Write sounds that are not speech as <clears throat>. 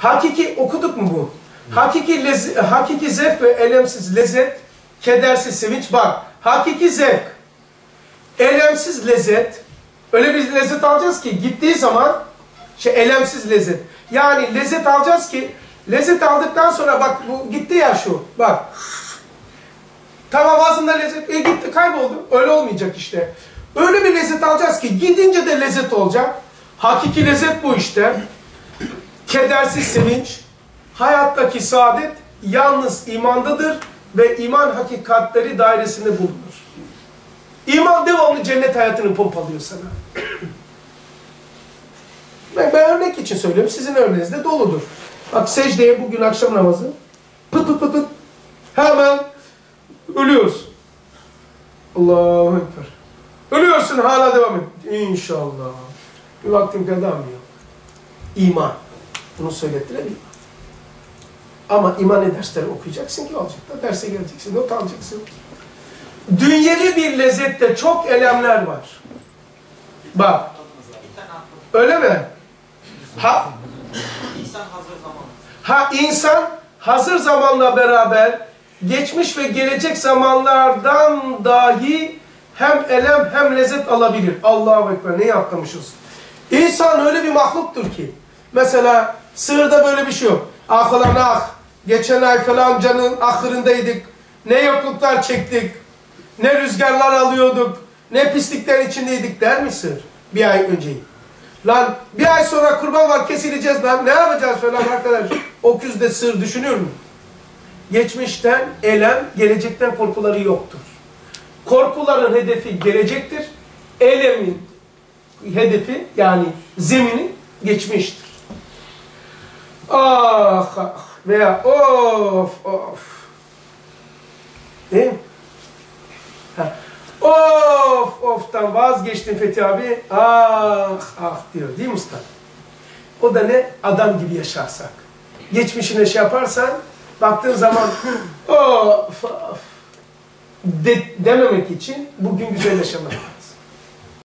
Hakiki okuduk mu bu? Hakiki, lez, hakiki zevk ve elemsiz lezzet, kedersiz sevinç. Bak, hakiki zevk, elemsiz lezzet, öyle bir lezzet alacağız ki gittiği zaman şey elemsiz lezzet. Yani lezzet alacağız ki lezzet aldıktan sonra bak bu gitti ya şu. Bak. Tamam ağzında lezzet e, gitti kayboldu. Öyle olmayacak işte. Öyle bir lezzet alacağız ki gidince de lezzet olacak. Hakiki lezzet bu işte. Kedersiz sevinç, hayattaki saadet yalnız imandadır ve iman hakikatleri dairesinde bulunur. İman devamlı cennet hayatını pompalıyor sana. <clears throat> Ben, ben örnek için söylüyorum. Sizin örneğinizde doludur. Bak secdeye bugün akşam namazı pıt pıt pıt hemen ölüyoruz. Allahu Ekber. Ölüyorsun hala devam et. İnşallah. Bir vaktim kadar mı yok? İman. Bunu söylettiler iman. Ama iman dersleri okuyacaksın ki olacak da derse geleceksin, not alacaksın. Dünyevi bir lezzette çok elemler var. Bak. Öyle mi? Ha, İnsan hazır zaman. ha insan hazır zamanla beraber geçmiş ve gelecek zamanlardan dahi hem elem hem lezzet alabilir. Allahu Ekber neyi atlamışız? İnsan öyle bir mahluktur ki. Mesela sığırda böyle bir şey yok. Ah ulan ah. Geçen ay falan canın ahırındaydık. Ne yokluklar çektik. Ne rüzgarlar alıyorduk. Ne pislikler içindeydik der mi sığır? Bir ay önce. Lan bir ay sonra kurban var kesileceğiz lan. Ne yapacağız falan arkadaş? O küzde sığır düşünür mü? Geçmişten elem, gelecekten korkuları yoktur. Korkuların hedefi gelecektir. Elemin hedefi yani zemini geçmiştir. Ah ah veya of of. Değil mi? Ha. Of oftan vazgeçtin Fethi abi. Ah ah diyor değil mi usta? O da ne? Adam gibi yaşarsak. Geçmişine şey yaparsan baktığın zaman <laughs> of of de, dememek için bugün güzel yaşamak.